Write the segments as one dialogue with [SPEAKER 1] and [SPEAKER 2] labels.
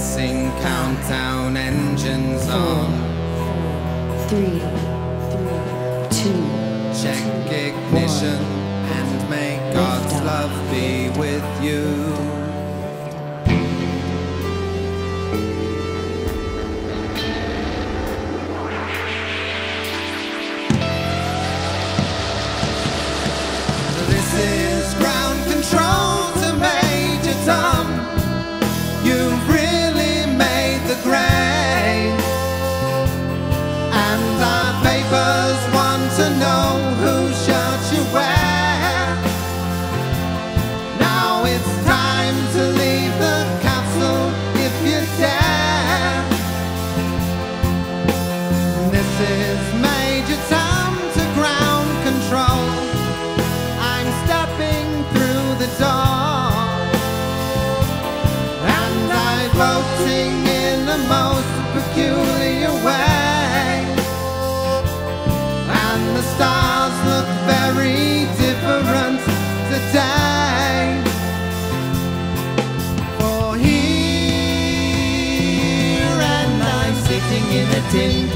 [SPEAKER 1] Commencing countdown engines on.
[SPEAKER 2] three, three, two,
[SPEAKER 1] Check ignition and may God's love be with you. In.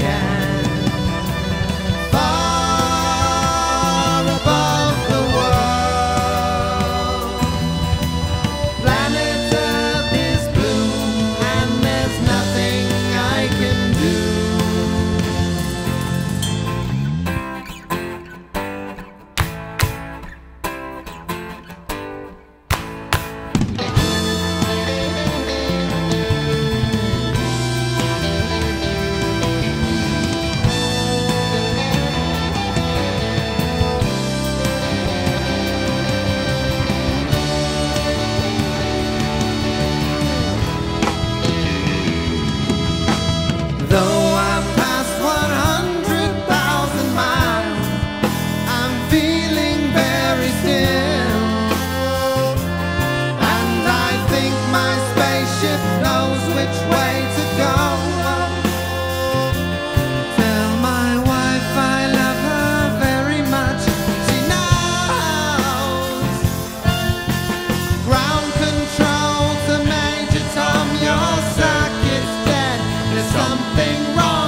[SPEAKER 1] something wrong.